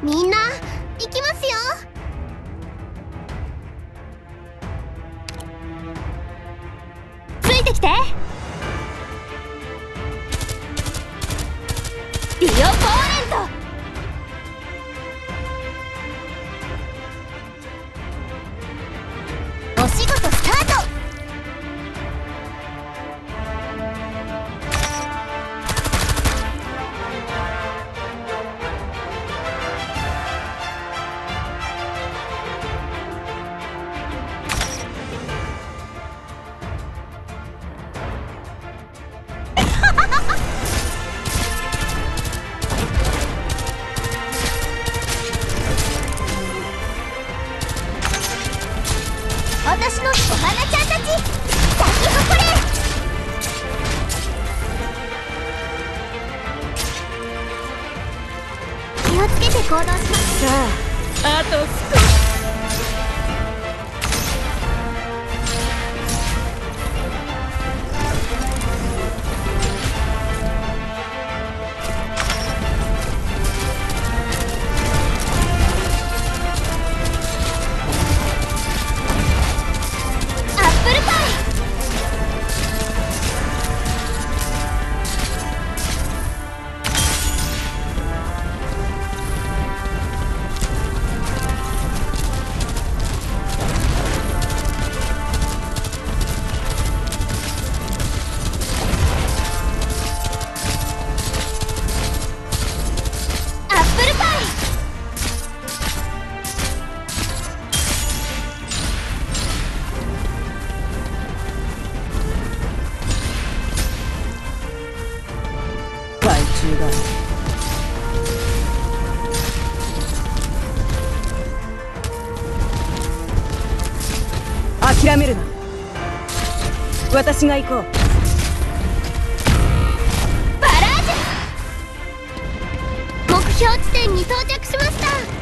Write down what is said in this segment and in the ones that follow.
みんな行きますよ。ついてきて。ディオ・ポー。気をつけて行動しますさああと少し。害虫だ諦めるな。私が行こうバラージュ目標地点に到着しました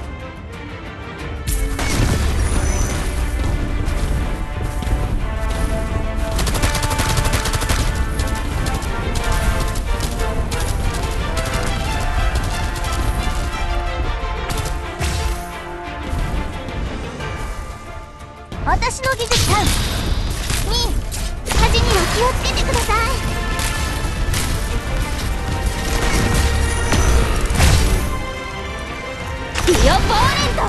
私の技術3 2火事には気をつけてください。ディオ・ポーレント。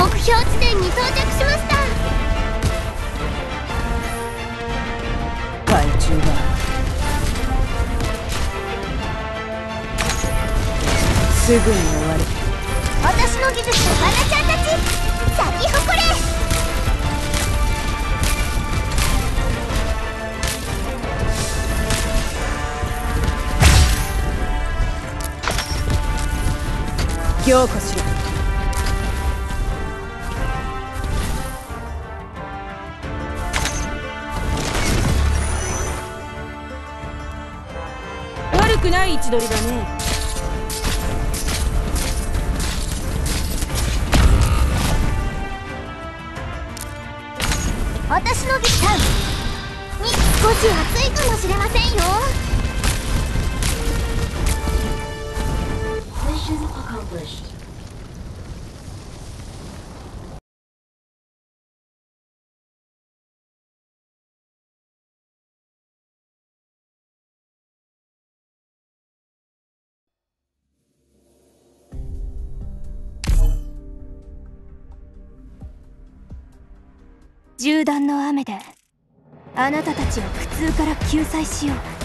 目標地点に到着しました。害虫だすぐに終わる。私の技術と花ちゃんたち咲き誇れ。凝固しろくない位置取りだね。私の技術3に少し暑いかもしれませんよ。銃弾の雨であなたたちを苦痛から救済しよう。